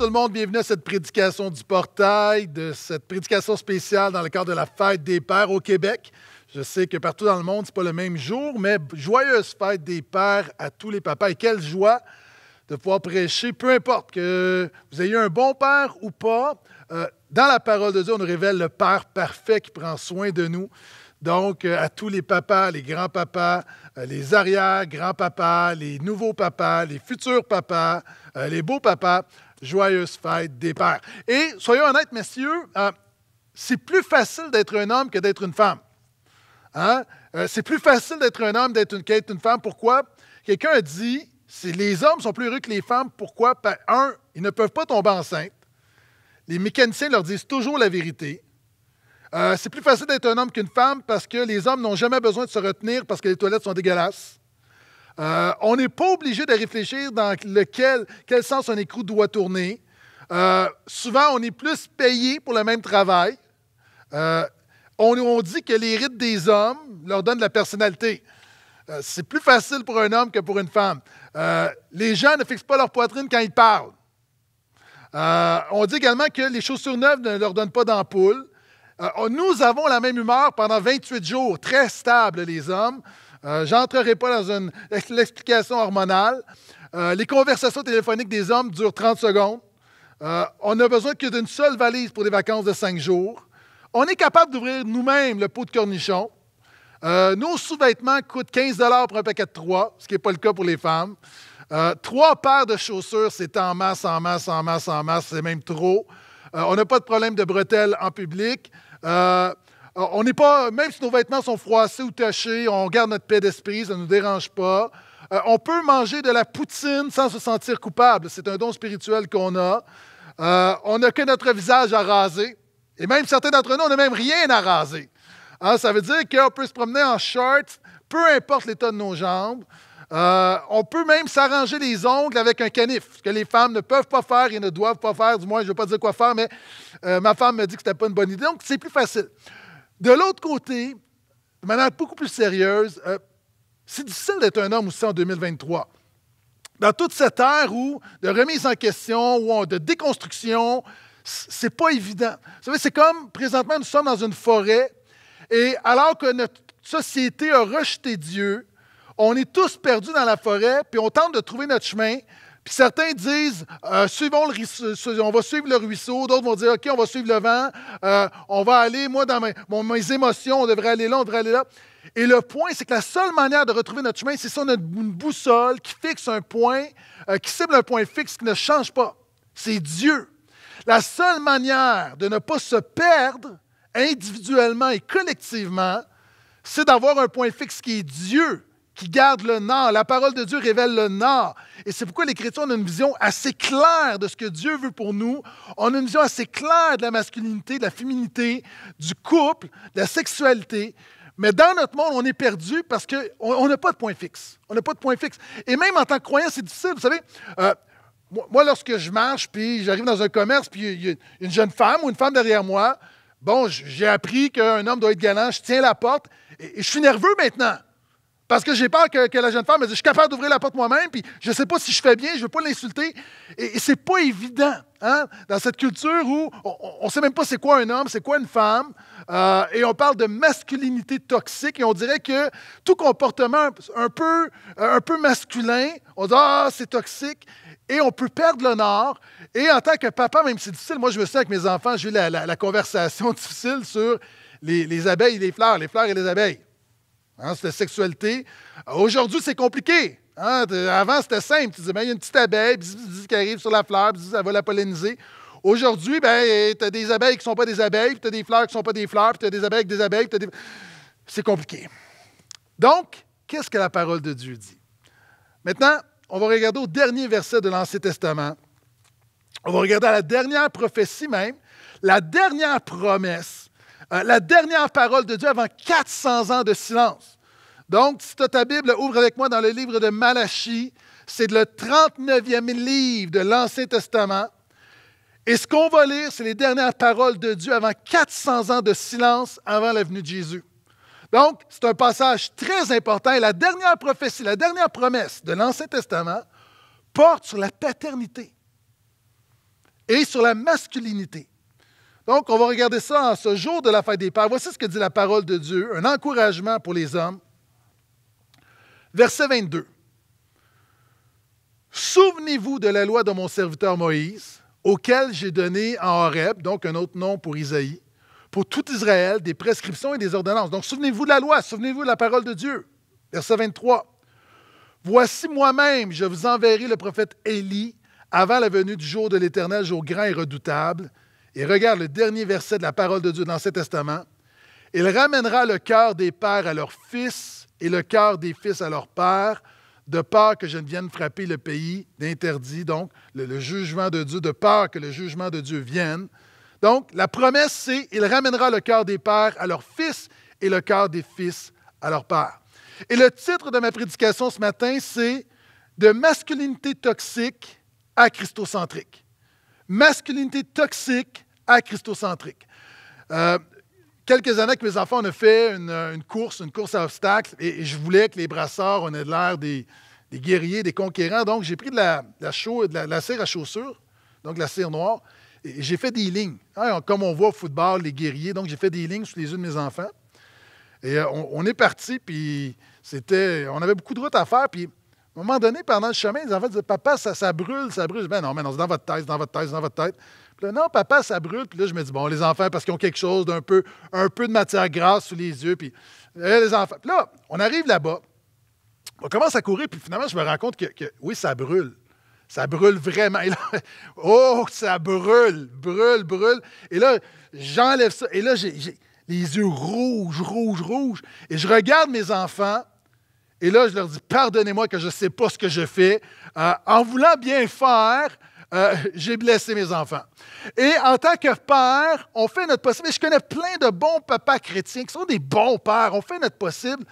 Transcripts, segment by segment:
Tout le monde, bienvenue à cette prédication du portail, de cette prédication spéciale dans le cadre de la fête des pères au Québec. Je sais que partout dans le monde, ce n'est pas le même jour, mais joyeuse fête des pères à tous les papas et quelle joie de pouvoir prêcher, peu importe que vous ayez un bon père ou pas. Euh, dans la parole de Dieu, on nous révèle le Père parfait qui prend soin de nous. Donc, euh, à tous les papas, les grands-papas, euh, les arrière-grands-papas, les nouveaux papas, les futurs papas, les beaux papas, joyeuse fête des pères. Et soyons honnêtes, messieurs, c'est plus facile d'être un homme que d'être une femme. Hein? c'est plus facile d'être un homme qu'être une femme. Pourquoi? Quelqu'un a dit, les hommes sont plus heureux que les femmes. Pourquoi? Un, ils ne peuvent pas tomber enceintes. Les mécaniciens leur disent toujours la vérité. Euh, c'est plus facile d'être un homme qu'une femme parce que les hommes n'ont jamais besoin de se retenir parce que les toilettes sont dégueulasses. Euh, on n'est pas obligé de réfléchir dans lequel, quel sens un écrou doit tourner. Euh, souvent, on est plus payé pour le même travail. On, on, dit que les rites des hommes leur donnent de la personnalité. c'est plus facile pour un homme que pour une femme. les gens ne fixent pas leur poitrine quand ils parlent. Euh, on dit également que les chaussures neuves ne leur donnent pas d'ampoule. Euh, nous avons la même humeur pendant 28 jours, très stable, les hommes. Euh, je n'entrerai pas dans une, l'explication hormonale. les conversations téléphoniques des hommes durent 30 secondes. on n'a besoin que d'une seule valise pour des vacances de 5 jours. On est capable d'ouvrir nous-mêmes le pot de cornichon. nos sous-vêtements coûtent 15 pour un paquet de 3, ce qui n'est pas le cas pour les femmes. Euh, trois paires de chaussures, c'est en masse, en masse, en masse, en masse, c'est même trop. Euh, on n'a pas de problème de bretelles en public. Euh, on n'est pas, même si nos vêtements sont froissés ou tachés, on garde notre paix d'esprit, ça ne nous dérange pas. on peut manger de la poutine sans se sentir coupable. C'est un don spirituel qu'on a. on n'a que notre visage à raser. Et même certains d'entre nous, on n'a même rien à raser. Hein, ça veut dire qu'on peut se promener en short, peu importe l'état de nos jambes. Euh, on peut même s'arranger les ongles avec un canif, ce que les femmes ne peuvent pas faire et ne doivent pas faire. Du moins, je ne veux pas dire quoi faire, mais euh, ma femme me dit que ce n'était pas une bonne idée. Donc, c'est plus facile. De l'autre côté, de manière beaucoup plus sérieuse, euh, c'est difficile d'être un homme aussi en 2023. Dans toute cette ère où de remise en question, ou de déconstruction, c'est pas évident. Vous savez, c'est comme présentement, nous sommes dans une forêt, et alors que notre société a rejeté Dieu, on est tous perdus dans la forêt, puis on tente de trouver notre chemin. Puis certains disent, euh, suivons le ruisseau, on va suivre le ruisseau. D'autres vont dire, OK, on va suivre le vent. Euh, on va aller, moi, dans mes, émotions, on devrait aller là, on devrait aller là. Et le point, c'est que la seule manière de retrouver notre chemin, c'est sur notre une boussole qui fixe un point, euh, qui cible un point fixe qui ne change pas. C'est Dieu. La seule manière de ne pas se perdre individuellement et collectivement, c'est d'avoir un point fixe qui est Dieu qui garde le nord. La parole de Dieu révèle le nord. Et c'est pourquoi les chrétiens ont une vision assez claire de ce que Dieu veut pour nous. On a une vision assez claire de la masculinité, de la féminité, du couple, de la sexualité. Mais dans notre monde, on est perdu parce qu'on n'a pas de point fixe. On n'a pas de point fixe. Et même en tant que croyant, c'est difficile. Vous savez, euh, moi, lorsque je marche, puis j'arrive dans un commerce, puis il y a une jeune femme ou une femme derrière moi, bon, j'ai appris qu'un homme doit être galant, je tiens la porte, et je suis nerveux maintenant. Parce que j'ai peur que, la jeune femme me dise Je suis capable d'ouvrir la porte moi-même, puis je ne sais pas si je fais bien, je ne veux pas l'insulter. Et, ce n'est pas évident hein, dans cette culture où on ne sait même pas c'est quoi un homme, c'est quoi une femme. Euh, et on parle de masculinité toxique et on dirait que tout comportement un peu, un peu masculin, on dit Ah, c'est toxique. Et on peut perdre l'honneur. Et en tant que papa, même si c'est difficile, moi je me sens avec mes enfants, j'ai eu la, conversation difficile sur les abeilles et les fleurs, les fleurs et les abeilles. Hein, c'était sexualité. Aujourd'hui, c'est compliqué. Hein. Avant, c'était simple. Tu disais, ben, il y a une petite abeille qui arrive sur la fleur, ça va la polliniser. Aujourd'hui, ben, tu as des abeilles qui ne sont pas des abeilles, tu as des fleurs qui ne sont pas des fleurs, puis tu as des abeilles avec des abeilles. C'est compliqué. Donc, qu'est-ce que la parole de Dieu dit? Maintenant, on va regarder au dernier verset de l'Ancien Testament. On va regarder à la dernière prophétie même, la dernière promesse la dernière parole de Dieu avant 400 ans de silence. Donc, si tu as ta Bible, ouvre avec moi dans le livre de Malachie. C'est le 39e livre de l'Ancien Testament. Et ce qu'on va lire, c'est les dernières paroles de Dieu avant 400 ans de silence avant la venue de Jésus. Donc, c'est un passage très important. Et la dernière prophétie, la dernière promesse de l'Ancien Testament porte sur la paternité. et sur la masculinité. Donc, on va regarder ça en ce jour de la fête des pères. Voici ce que dit la parole de Dieu, un encouragement pour les hommes. Verset 22. Souvenez-vous de la loi de mon serviteur Moïse, auquel j'ai donné en Horeb, donc un autre nom pour Isaïe, pour tout Israël, des prescriptions et des ordonnances. Donc, souvenez-vous de la loi, souvenez-vous de la parole de Dieu. Verset 23. Voici moi-même, je vous enverrai le prophète Élie avant la venue du jour de l'Éternel, jour grand et redoutable. Et regarde le dernier verset de la parole de Dieu dans l'Ancien Testament. Il ramènera le cœur des pères à leurs fils et le cœur des fils à leurs pères, de peur que je ne vienne frapper le pays d'interdit, donc le, le, jugement de Dieu, de peur que le jugement de Dieu vienne. Donc, la promesse, c'est il ramènera le cœur des pères à leurs fils et le cœur des fils à leurs pères. Et le titre de ma prédication ce matin, c'est De masculinité toxique à christocentrique. Masculinité toxique à christocentrique. Euh, quelques années avec mes enfants, on a fait une, course, une course à obstacles, et, je voulais que les brasseurs, on ait l'air des, guerriers, des conquérants. Donc, j'ai pris de la, de la, cire à chaussures, donc de la cire noire, et j'ai fait des lignes. Hein, comme on voit au football, les guerriers. Donc, j'ai fait des lignes sous les yeux de mes enfants. Et euh, on, est parti, puis c'était, on avait beaucoup de routes à faire, puis à un moment donné, pendant le chemin, les enfants disaient Papa, ça, ça brûle, ça brûle. Ben non, mais non, c'est dans votre tête, dans votre tête, dans votre tête. Là, non, papa, ça brûle. Puis là, je me dis Bon, les enfants, parce qu'ils ont quelque chose d'un peu, un peu de matière grasse sous les yeux. Puis les enfants. Puis là, on arrive là-bas, on commence à courir, puis finalement, je me rends compte que, oui, ça brûle. Ça brûle vraiment. Là, oh, ça brûle, brûle, brûle. Et là, j'enlève ça. Et là, j'ai les yeux rouges, rouges, rouges. Et je regarde mes enfants. Et là, je leur dis, pardonnez-moi que je ne sais pas ce que je fais. Euh, en voulant bien faire, euh, j'ai blessé mes enfants. Et en tant que père, on fait notre possible. Et je connais plein de bons papas chrétiens qui sont des bons pères. On fait notre possible.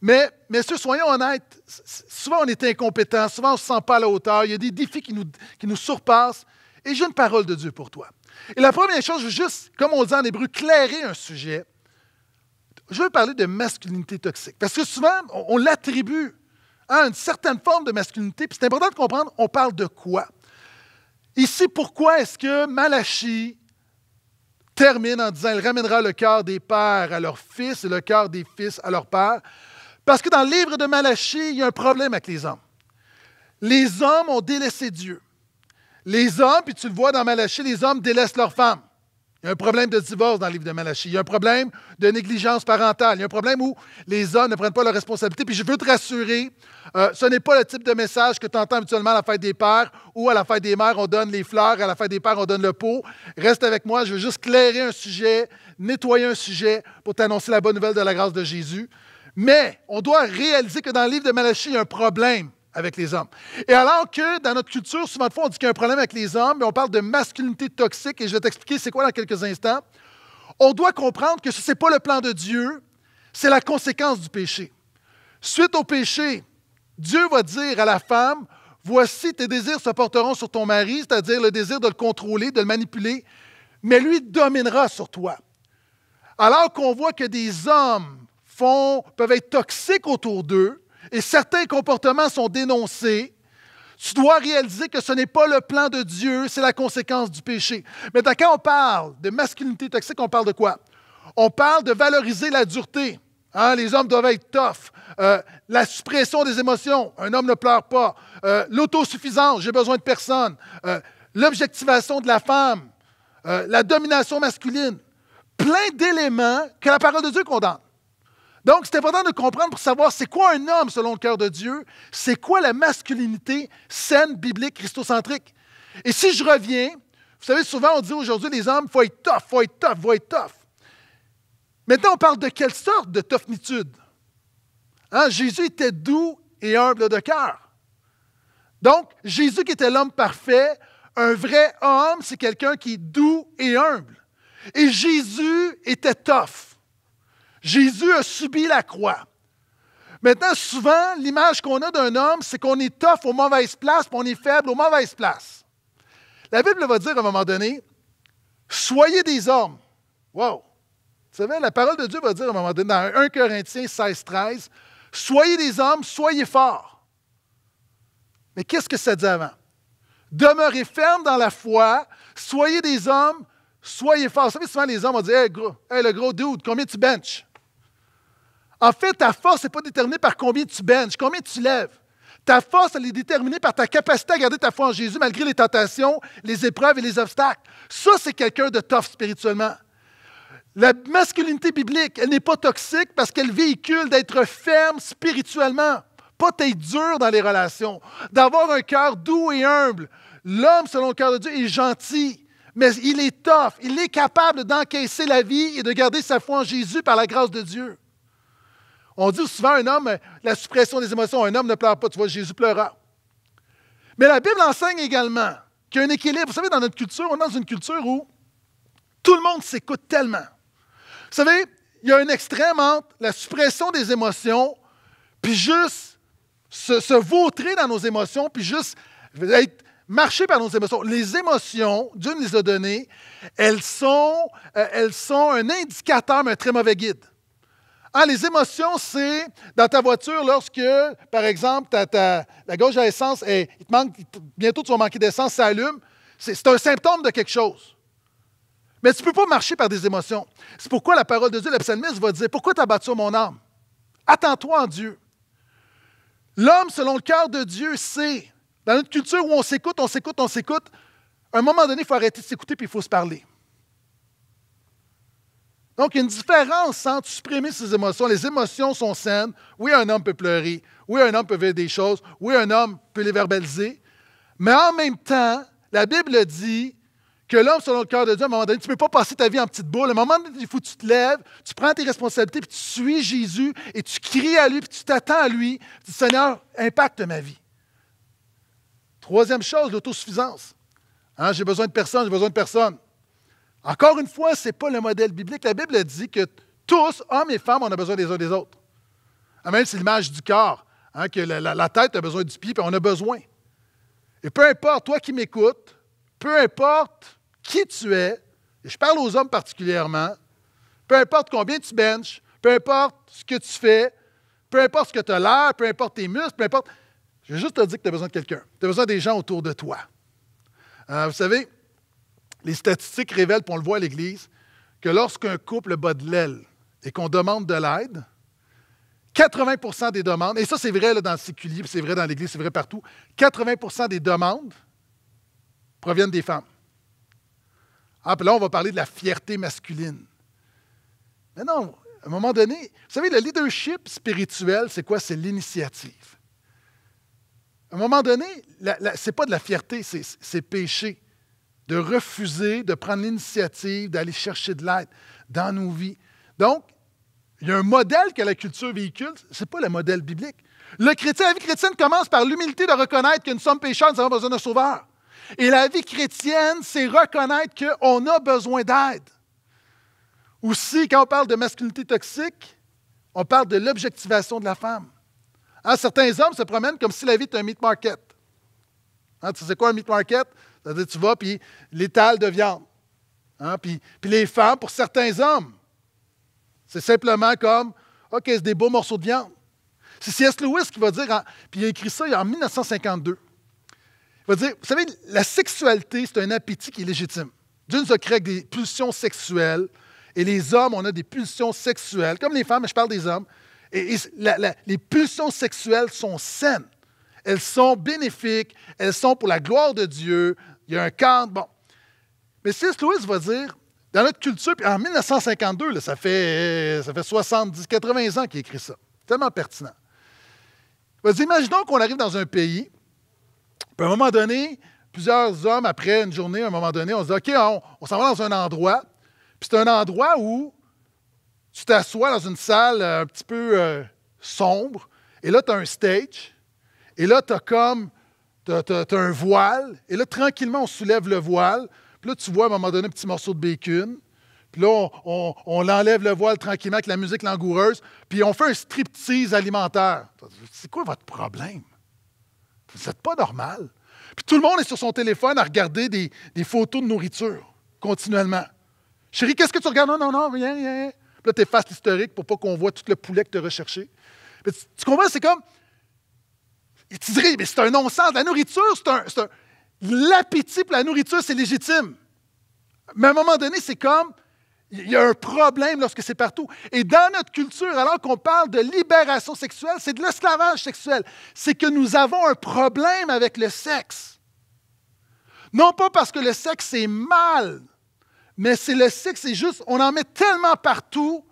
Mais, messieurs, soyons honnêtes, souvent on est incompétent, souvent on ne se sent pas à la hauteur, il y a des défis qui nous, qui nous surpassent. Et j'ai une parole de Dieu pour toi. Et la première chose, je veux juste, comme on dit en hébreu, clairer un sujet. Je veux parler de masculinité toxique. Parce que souvent, on, l'attribue à une certaine forme de masculinité. Puis c'est important de comprendre, on parle de quoi? Ici, pourquoi est-ce que Malachie termine en disant, il ramènera le cœur des pères à leurs fils et le cœur des fils à leurs pères? Parce que dans le livre de Malachie, il y a un problème avec les hommes. Les hommes ont délaissé Dieu. Les hommes, puis tu le vois dans Malachie, les hommes délaissent leurs femmes. Il y a un problème de divorce dans le livre de Malachie. Il y a un problème de négligence parentale. Il y a un problème où les hommes ne prennent pas leurs responsabilités. Puis je veux te rassurer, euh, ce n'est pas le type de message que tu entends habituellement à la fête des pères ou à la fête des mères, on donne les fleurs, à la fête des pères, on donne le pot. Reste avec moi, je veux juste clairer un sujet, nettoyer un sujet pour t'annoncer la bonne nouvelle de la grâce de Jésus. Mais on doit réaliser que dans le livre de Malachie, il y a un problème avec les hommes. Et alors que dans notre culture, souvent de fois, on dit qu'il y a un problème avec les hommes, mais on parle de masculinité toxique, et je vais t'expliquer c'est quoi dans quelques instants. On doit comprendre que ce n'est pas le plan de Dieu, c'est la conséquence du péché. Suite au péché, Dieu va dire à la femme, voici tes désirs se porteront sur ton mari, c'est-à-dire le désir de le contrôler, de le manipuler, mais lui dominera sur toi. Alors qu'on voit que des hommes font, peuvent être toxiques autour d'eux, et certains comportements sont dénoncés, tu dois réaliser que ce n'est pas le plan de Dieu, c'est la conséquence du péché. Mais quand on parle de masculinité toxique, on parle de quoi? On parle de valoriser la dureté. Hein, les hommes doivent être tough. Euh, la suppression des émotions. Un homme ne pleure pas. Euh, l'autosuffisance. J'ai besoin de personne. Euh, l'objectivation de la femme. la domination masculine. Plein d'éléments que la parole de Dieu condamne. Donc, c'est important de comprendre pour savoir c'est quoi un homme selon le cœur de Dieu, c'est quoi la masculinité saine, biblique, christocentrique. Et si je reviens, vous savez, souvent on dit aujourd'hui les hommes, il faut être tough, il faut être tough, il faut être tough. Maintenant, on parle de quelle sorte de toughnitude? Hein? Jésus était doux et humble de cœur. Donc, Jésus qui était l'homme parfait, un vrai homme, c'est quelqu'un qui est doux et humble. Et Jésus était tough. Jésus a subi la croix. Maintenant, souvent, l'image qu'on a d'un homme, c'est qu'on est tough aux mauvaises places, puis on est faible aux mauvaises places. La Bible va dire à un moment donné, soyez des hommes. Wow! Vous savez, la parole de Dieu va dire à un moment donné, dans 1 Corinthiens 16, 13, soyez des hommes, soyez forts. Mais qu'est-ce que ça dit avant? Demeurez ferme dans la foi, soyez des hommes, soyez forts. Vous savez, souvent les hommes vont dire Hey, gros, hey, le gros dude, combien tu benches? En fait, ta force n'est pas déterminée par combien tu benches, combien tu lèves. Ta force, elle est déterminée par ta capacité à garder ta foi en Jésus malgré les tentations, les épreuves et les obstacles. Ça, c'est quelqu'un de tough spirituellement. La masculinité biblique, elle n'est pas toxique parce qu'elle véhicule d'être ferme spirituellement, pas d'être dur dans les relations, d'avoir un cœur doux et humble. L'homme, selon le cœur de Dieu, est gentil, mais il est tough. Il est capable d'encaisser la vie et de garder sa foi en Jésus par la grâce de Dieu. On dit souvent un homme, la suppression des émotions, un homme ne pleure pas. Tu vois, Jésus pleura. Mais la Bible enseigne également qu'il y a un équilibre. Vous savez, dans notre culture, on est dans une culture où tout le monde s'écoute tellement. Vous savez, il y a un extrême entre la suppression des émotions, puis juste se, vautrer dans nos émotions, puis juste être, marcher par nos émotions. Les émotions, Dieu nous les a données, elles sont, euh, elles sont un indicateur, mais un très mauvais guide. Ah, les émotions, c'est dans ta voiture lorsque, par exemple, la gauche à essence, il te manque, bientôt tu vas manquer d'essence, ça allume. C'est un symptôme de quelque chose. Mais tu ne peux pas marcher par des émotions. C'est pourquoi la parole de Dieu, le psalmiste va dire Pourquoi tu as battu mon âme? Attends-toi en Dieu. L'homme, selon le cœur de Dieu, sait. Dans notre culture où on s'écoute, on s'écoute, on s'écoute, à un moment donné, il faut arrêter de s'écouter puis il faut se parler. Donc, il y a une différence entre supprimer ses émotions. Les émotions sont saines. Oui, un homme peut pleurer. Oui, un homme peut vivre des choses. Oui, un homme peut les verbaliser. Mais en même temps, la Bible dit que l'homme, selon le cœur de Dieu, à un moment donné, tu ne peux pas passer ta vie en petite boule. À un moment donné, il faut que tu te lèves, tu prends tes responsabilités, puis tu suis Jésus, et tu cries à lui, puis tu t'attends à lui. Tu dis, Seigneur, impacte ma vie. Troisième chose, l'autosuffisance. Hein, j'ai besoin de personne, j'ai besoin de personne. Encore une fois, ce n'est pas le modèle biblique. La Bible dit que tous, hommes et femmes, on a besoin des uns des autres. Même c'est l'image du corps, hein, que la, tête a besoin du pied, puis on a besoin. Et peu importe, toi qui m'écoutes, peu importe qui tu es, et je parle aux hommes particulièrement, peu importe combien tu benches, peu importe ce que tu fais, peu importe ce que tu as l'air, peu importe tes muscles, peu importe. Je vais juste te dire que tu as besoin de quelqu'un. Tu as besoin des gens autour de toi. Euh, vous savez, les statistiques révèlent, puis on le voit à l'Église, que lorsqu'un couple bat de l'aile et qu'on demande de l'aide, 80% des demandes, et ça c'est vrai dans le séculier, c'est vrai dans l'Église, c'est vrai partout, 80% des demandes proviennent des femmes. Ah, puis là, on va parler de la fierté masculine. Mais non, à un moment donné, vous savez, le leadership spirituel, c'est quoi? C'est l'initiative. À un moment donné, ce n'est pas de la fierté, c'est péché de refuser de prendre l'initiative d'aller chercher de l'aide dans nos vies. Donc, il y a un modèle que la culture véhicule, ce n'est pas le modèle biblique. Le chrétien, la vie chrétienne commence par l'humilité de reconnaître que nous sommes pécheurs, nous avons besoin d'un sauveur. Et la vie chrétienne, c'est reconnaître qu'on a besoin d'aide. Aussi, quand on parle de masculinité toxique, on parle de l'objectivation de la femme. Hein, certains hommes se promènent comme si la vie était un meat market. Hein, tu sais quoi un meat market? C'est-à-dire, tu vas, puis l'étal de viande. Hein, puis, puis les femmes, pour certains hommes, c'est simplement comme, OK, c'est des beaux morceaux de viande. C'est C.S. Lewis qui va dire, puis il a écrit ça en 1952. Il va dire, vous savez, la sexualité, c'est un appétit qui est légitime. Dieu nous a créé avec des pulsions sexuelles, et les hommes, on a des pulsions sexuelles, comme les femmes, mais je parle des hommes. Et, les pulsions sexuelles sont saines. Elles sont bénéfiques, elles sont pour la gloire de Dieu, il y a un cadre. Bon. Mais C.S. Lewis va dire, dans notre culture, puis en 1952, ça, fait, ça fait 70, 80 ans qu'il écrit ça. Tellement pertinent. Il va dire, imaginons qu'on arrive dans un pays, puis à un moment donné, plusieurs hommes, après une journée, à un moment donné, on se dit, OK, on, s'en va dans un endroit, puis c'est un endroit où tu t'assois dans une salle euh, un petit peu euh, sombre, et là, tu as un stage, et là, tu as comme tu as, un voile, et là, tranquillement, on soulève le voile. Puis là, tu vois à un moment donné un petit morceau de bacon. Puis là, on, on, enlève le voile tranquillement avec la musique langoureuse. Puis on fait un striptease alimentaire. C'est quoi votre problème? Vous n'êtes pas normal. Puis tout le monde est sur son téléphone à regarder des, photos de nourriture continuellement. Chérie, qu'est-ce que tu regardes? Non, non, non, rien, rien. Puis là, tu effaces l'historique pour pas qu'on voit tout le poulet que tu as recherché. tu comprends? C'est comme tu dirais, mais c'est un non-sens. La nourriture, c'est un, l'appétit pour la nourriture, c'est légitime. Mais à un moment donné, c'est comme, il y a un problème lorsque c'est partout. Et dans notre culture, alors qu'on parle de libération sexuelle, c'est de l'esclavage sexuel. C'est que nous avons un problème avec le sexe. Non pas parce que le sexe est mal, mais c'est le sexe, c'est juste, on en met tellement partout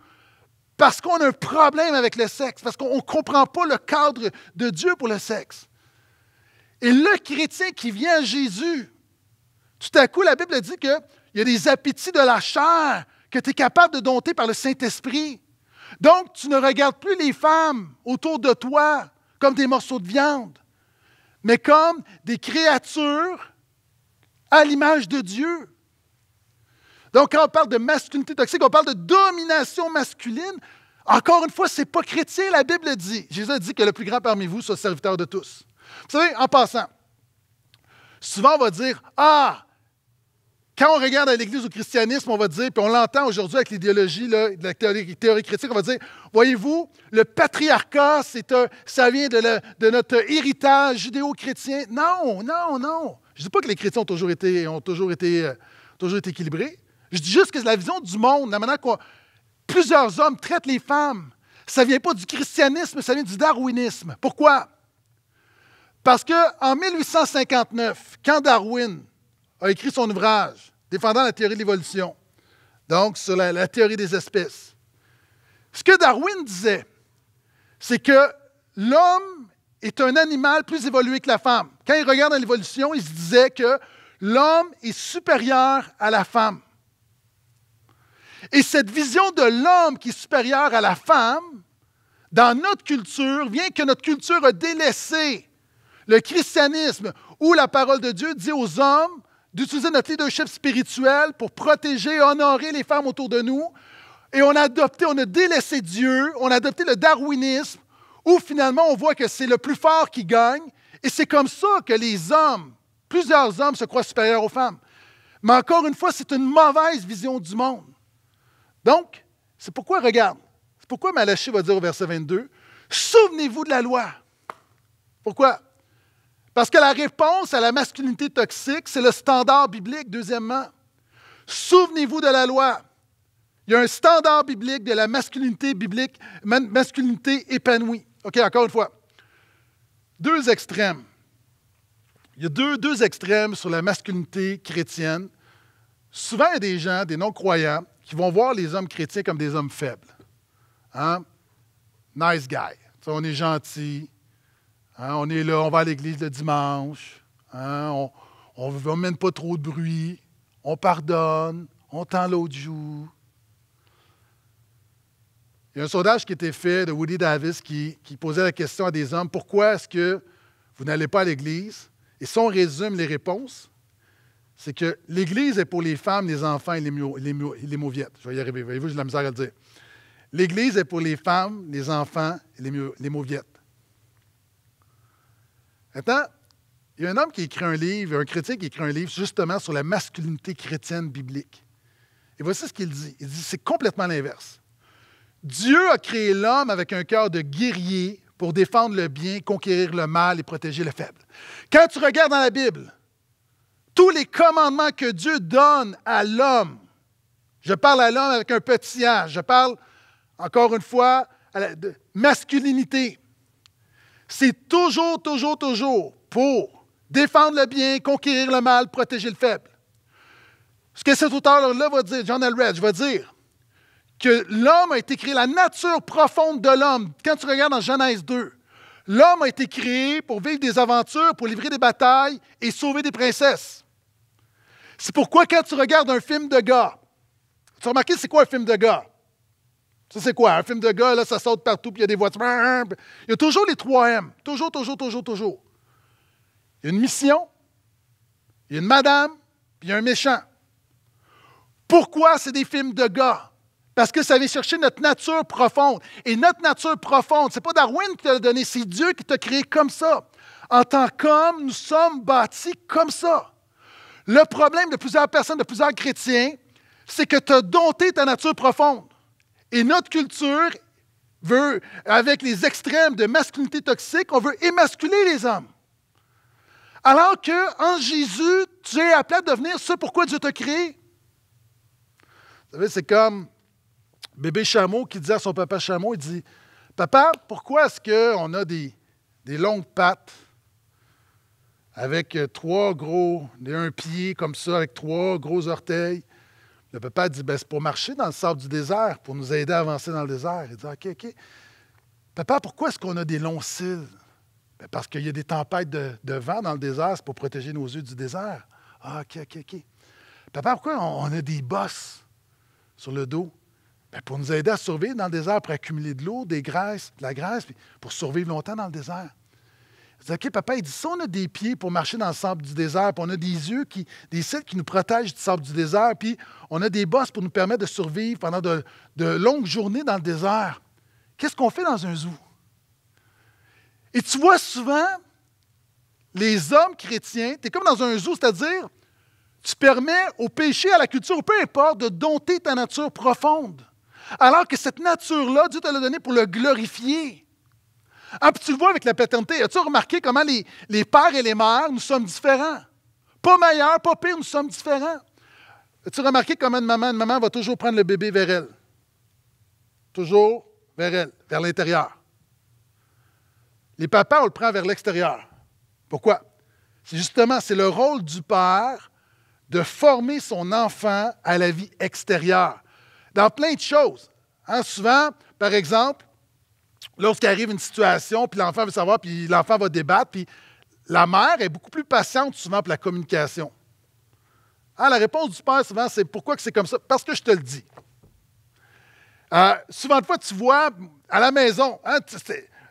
parce qu'on a un problème avec le sexe, parce qu'on ne comprend pas le cadre de Dieu pour le sexe. Et le chrétien qui vient à Jésus, tout à coup, la Bible dit qu'il y a des appétits de la chair que tu es capable de dompter par le Saint-Esprit. Donc, tu ne regardes plus les femmes autour de toi comme des morceaux de viande, mais comme des créatures à l'image de Dieu. Donc, quand on parle de masculinité toxique, on parle de domination masculine. Encore une fois, ce n'est pas chrétien, la Bible dit. Jésus a dit que le plus grand parmi vous soit serviteur de tous. Vous savez, en passant, souvent on va dire Ah, quand on regarde à l'Église au christianisme, on va dire, puis on l'entend aujourd'hui avec l'idéologie de la théorie, critique, on va dire Voyez-vous, le patriarcat, un, ça vient de, de notre héritage judéo-chrétien. Non, non, non. Je ne dis pas que les chrétiens ont toujours été, ont toujours été, euh, toujours été équilibrés. Je dis juste que la vision du monde, la manière que plusieurs hommes traitent les femmes, ça ne vient pas du christianisme, ça vient du darwinisme. Pourquoi? Parce qu'en 1859, quand Darwin a écrit son ouvrage défendant la théorie de l'évolution, donc sur la, la, théorie des espèces, ce que Darwin disait, c'est que l'homme est un animal plus évolué que la femme. Quand il regarde l'évolution, il se disait que l'homme est supérieur à la femme. Et cette vision de l'homme qui est supérieur à la femme, dans notre culture, vient que notre culture a délaissé le christianisme où la parole de Dieu dit aux hommes d'utiliser notre leadership spirituel pour protéger et honorer les femmes autour de nous. Et on a adopté, on a délaissé Dieu, on a adopté le darwinisme, où finalement on voit que c'est le plus fort qui gagne. Et c'est comme ça que les hommes, plusieurs hommes se croient supérieurs aux femmes. Mais encore une fois, c'est une mauvaise vision du monde. Donc, c'est pourquoi, regarde, c'est pourquoi Malachie va dire au verset 22, Souvenez-vous de la loi. Pourquoi? Parce que la réponse à la masculinité toxique, c'est le standard biblique, deuxièmement. Souvenez-vous de la loi. Il y a un standard biblique de la masculinité biblique, masculinité épanouie. OK, encore une fois. Deux extrêmes. Il y a deux, deux extrêmes sur la masculinité chrétienne. Souvent, il y a des gens, des non-croyants, qui vont voir les hommes chrétiens comme des hommes faibles. Hein? Nice guy. on est gentil. Hein? On est là, on va à l'église le dimanche. Hein? On ne mène pas trop de bruit. On pardonne. On tend l'autre joue. Il y a un sondage qui a été fait de Woody Davis qui, qui posait la question à des hommes pourquoi est-ce que vous n'allez pas à l'église? Et si on résume les réponses, c'est que l'Église est pour les femmes, les enfants et les, les, mauviettes. Je vais y arriver. Voyez-vous, j'ai la misère à le dire. L'Église est pour les femmes, les enfants et les, les mauviettes. Maintenant, il y a un homme qui écrit un livre, un chrétien qui écrit un livre justement sur la masculinité chrétienne biblique. Et voici ce qu'il dit. Il dit c'est complètement l'inverse. Dieu a créé l'homme avec un cœur de guerrier pour défendre le bien, conquérir le mal et protéger le faible. Quand tu regardes dans la Bible, tous les commandements que Dieu donne à l'homme, je parle à l'homme avec un petit H, je parle, encore une fois, de masculinité. C'est toujours, toujours, toujours pour défendre le bien, conquérir le mal, protéger le faible. Ce que cet auteur-là va dire, John Elredge va dire, que l'homme a été créé, la nature profonde de l'homme, quand tu regardes dans Genèse 2, l'homme a été créé pour vivre des aventures, pour livrer des batailles et sauver des princesses. C'est pourquoi quand tu regardes un film de gars, tu as remarqué c'est quoi un film de gars? Ça, c'est quoi? Un film de gars, là, ça saute partout, puis il y a des voitures. Il y a toujours les trois M. Toujours, toujours, toujours, toujours. Il y a une mission, il y a une madame, puis il y a un méchant. Pourquoi c'est des films de gars? Parce que ça vient chercher notre nature profonde. Et notre nature profonde, ce n'est pas Darwin qui t'a donné, c'est Dieu qui t'a créé comme ça. En tant qu'homme, nous sommes bâtis comme ça. Le problème de plusieurs personnes, de plusieurs chrétiens, c'est que tu as dompté ta nature profonde. Et notre culture veut, avec les extrêmes de masculinité toxique, on veut émasculer les hommes. Alors que en Jésus, tu es appelé à devenir ce pourquoi Dieu t'a créé. Vous savez, c'est comme bébé chameau qui dit à son papa chameau, il dit, Papa, pourquoi est-ce qu'on a des, des longues pattes avec trois gros, un pied comme ça, avec trois gros orteils? Le papa dit, ben, c'est pour marcher dans le sable du désert, pour nous aider à avancer dans le désert. Il dit, OK, OK. Papa, pourquoi est-ce qu'on a des longs cils? Ben, parce qu'il y a des tempêtes de, vent dans le désert, c'est pour protéger nos yeux du désert. Ah, OK, OK, OK. Papa, pourquoi on, a des bosses sur le dos? Ben, pour nous aider à survivre dans le désert, pour accumuler de l'eau, des graisses, de la graisse, pour survivre longtemps dans le désert. Dit, OK, papa, il dit, si on a des pieds pour marcher dans le sable du désert, puis on a des yeux, qui, des cils qui nous protègent du sable du désert, puis on a des bosses pour nous permettre de survivre pendant de, de longues journées dans le désert, qu'est-ce qu'on fait dans un zoo? Et tu vois souvent les hommes chrétiens, tu es comme dans un zoo, c'est-à-dire, tu permets au péché, à la culture, peu importe, de dompter ta nature profonde. Alors que cette nature-là, Dieu te l'a donnée pour le glorifier. Ah, puis tu le vois avec la paternité. As-tu remarqué comment les, les, pères et les mères, nous sommes différents? Pas meilleurs, pas pire, nous sommes différents. As-tu remarqué comment une maman, une maman va toujours prendre le bébé vers elle? Toujours vers elle, vers l'intérieur. Les papas, on le prend vers l'extérieur. Pourquoi? C'est justement, c'est le rôle du père de former son enfant à la vie extérieure. Dans plein de choses. Hein, souvent, par exemple, lorsqu'il arrive une situation, puis l'enfant veut savoir, puis l'enfant va débattre, puis la mère est beaucoup plus patiente souvent pour la communication. Hein, la réponse du père, souvent, c'est pourquoi c'est comme ça? Parce que je te le dis. Euh, souvent de fois, tu vois à la maison, hein,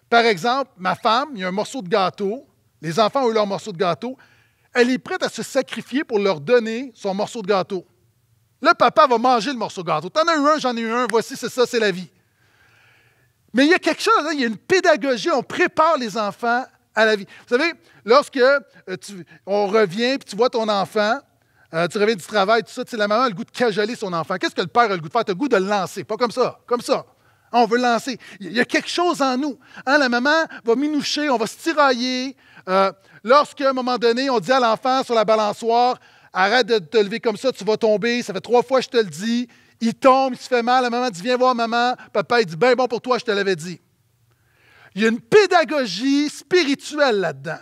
par exemple, ma femme, il y a un morceau de gâteau, les enfants ont eu leur morceau de gâteau, elle est prête à se sacrifier pour leur donner son morceau de gâteau. Le papa va manger le morceau de gâteau. T'en as eu un, j'en ai eu un, voici, c'est ça, c'est la vie. Mais il y a quelque chose, il y a une pédagogie, on prépare les enfants à la vie. Vous savez, lorsque euh, on revient, puis tu vois ton enfant, euh, tu reviens du travail, tout ça, la maman a le goût de cajoler son enfant. Qu'est-ce que le père a le goût de faire? Tu as le goût de le lancer, pas comme ça, comme ça. On veut lancer. Il y a quelque chose en nous. Hein, la maman va minoucher, on va se tirailler. Euh, Lorsqu'à un moment donné, on dit à l'enfant sur la balançoire, arrête de te lever comme ça, tu vas tomber, ça fait trois fois que je te le dis. Il tombe, il se fait mal, la maman dit, viens voir maman. Papa, il dit, ben bon pour toi, je te l'avais dit. Il y a une pédagogie spirituelle là-dedans.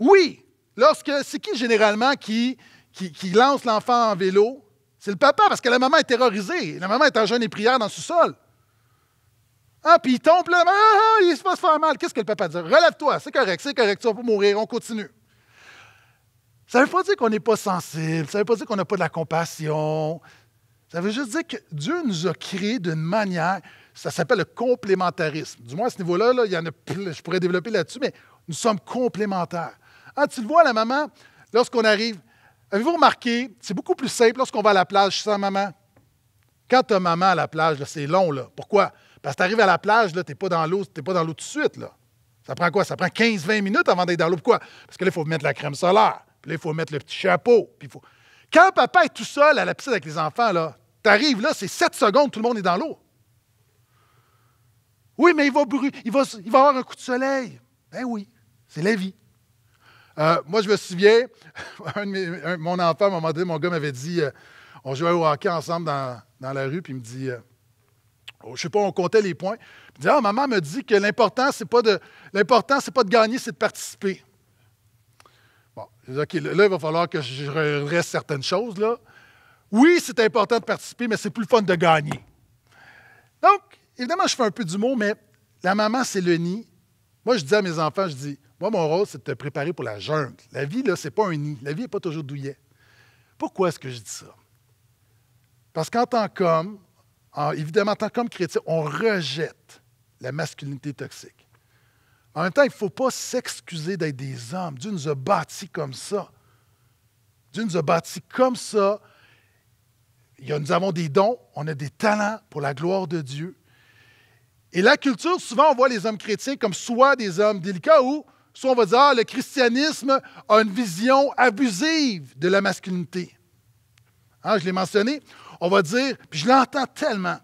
Oui, lorsque c'est qui généralement qui, lance l'enfant en vélo? C'est le papa, parce que la maman est terrorisée. La maman est en jeûne et prière dans le sous-sol. Ah, puis il tombe là, ah, ah, il se passe faire mal. Qu'est-ce que le papa dit? Relève-toi, c'est correct, c'est correct, tu vas pas mourir, on continue. Ça ne veut pas dire qu'on n'est pas sensible, ça ne veut pas dire qu'on n'a pas de la compassion. Ça veut juste dire que Dieu nous a créés d'une manière, ça s'appelle le complémentarisme. Du moins, à ce niveau-là, là, il y en a, je pourrais développer là-dessus, mais nous sommes complémentaires. Ah, tu le vois, la maman, lorsqu'on arrive, avez-vous remarqué, c'est beaucoup plus simple lorsqu'on va à la plage sans maman? Quand tu as maman à la plage, c'est long. Là. Pourquoi? Parce que tu arrives à la plage, tu n'es pas dans l'eau, tu pas dans l'eau tout de suite. Là. Ça prend quoi? Ça prend 15-20 minutes avant d'être dans l'eau. Pourquoi? Parce que là, il faut mettre la crème solaire. Puis là, il faut mettre le petit chapeau. Puis faut... Quand papa est tout seul à la piscine avec les enfants, là, tu arrives là, c'est 7 secondes, tout le monde est dans l'eau. Oui, mais il va, il, va, il va avoir un coup de soleil. Ben oui, c'est la vie. Euh, moi, je me souviens, mon enfant, à un moment donné, mon gars m'avait dit, euh, on jouait au hockey ensemble dans, la rue, puis il me dit, euh, Oh, je ne sais pas, on comptait les points. Puis, ah, maman me dit que l'important, ce n'est pas, de, l'important, c'est pas de gagner, c'est de participer. Bon, OK, là, il va falloir que je reste certaines choses. Là. Oui, c'est important de participer, mais c'est plus fun de gagner. Donc, évidemment, je fais un peu d'humour, mais la maman, c'est le nid. Moi, je dis à mes enfants, je dis, moi, mon rôle, c'est de te préparer pour la jungle. La vie, là, ce n'est pas un nid. La vie n'est pas toujours douillet. Pourquoi est-ce que je dis ça? Parce qu'en tant qu'homme, évidemment, en tant qu'homme chrétien, on rejette la masculinité toxique. En même temps, il ne faut pas s'excuser d'être des hommes. Dieu nous a bâtis comme ça. Dieu nous a bâtis comme ça. Nous avons des dons, on a des talents pour la gloire de Dieu. Et la culture, souvent, on voit les hommes chrétiens comme soit des hommes délicats ou soit on va dire, ah, le christianisme a une vision abusive de la masculinité. Hein, je l'ai mentionné, on va dire, puis je l'entends tellement.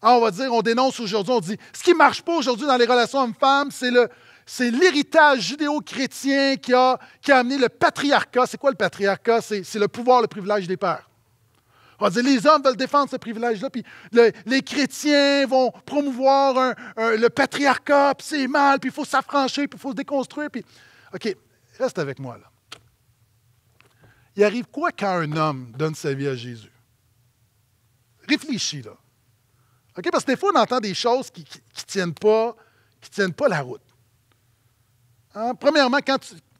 Ah, on va dire, on dénonce aujourd'hui, on dit, ce qui ne marche pas aujourd'hui dans les relations hommes-femmes, c'est l'héritage judéo-chrétien qui a amené le patriarcat. C'est quoi le patriarcat? C'est le pouvoir, le privilège des pères. Les hommes veulent défendre ce privilège-là, puis les chrétiens vont promouvoir le patriarcat, puis c'est mal, puis il faut s'affranchir, puis il faut se déconstruire. Puis... OK, reste avec moi là. Il arrive quoi quand un homme donne sa vie à Jésus? Réfléchis là. OK? Parce que des fois, on entend des choses qui ne tiennent, pas, tiennent pas la route. Hein? Premièrement, quand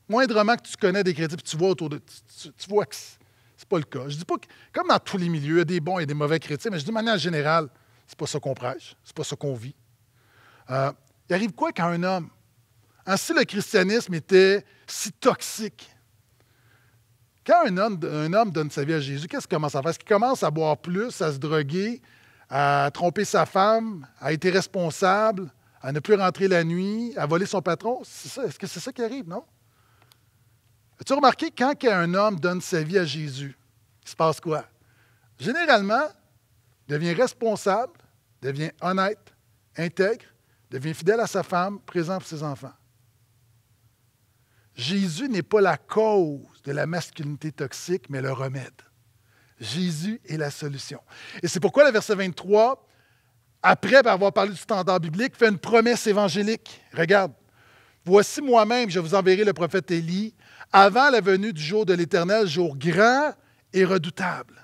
moindrement que tu connais des chrétiens, puis tu vois autour de tu, c'est pas le cas. Je dis pas que, comme dans tous les milieux, il y a des bons et des mauvais chrétiens, mais je dis de manière générale, c'est pas ça qu'on prêche, c'est pas ça qu'on vit. Euh, il arrive quoi quand un homme, ainsi le christianisme était si toxique, quand un homme, un homme donne sa vie à Jésus, qu'est-ce qu'il commence à faire? Est-ce qu'il commence à boire plus, à se droguer, à tromper sa femme, à être irresponsable, à ne plus rentrer la nuit, à voler son patron? Est-ce que c'est ça qui arrive, non? As-tu remarqué quand un homme donne sa vie à Jésus, il se passe quoi? Généralement, il devient responsable, devient honnête, intègre, devient fidèle à sa femme, présent pour ses enfants. Jésus n'est pas la cause de la masculinité toxique, mais le remède. Jésus est la solution. Et c'est pourquoi le verset 23, après avoir parlé du standard biblique, fait une promesse évangélique. Regarde, voici moi-même, je vous enverrai le prophète Élie avant la venue du jour de l'Éternel, jour grand et redoutable.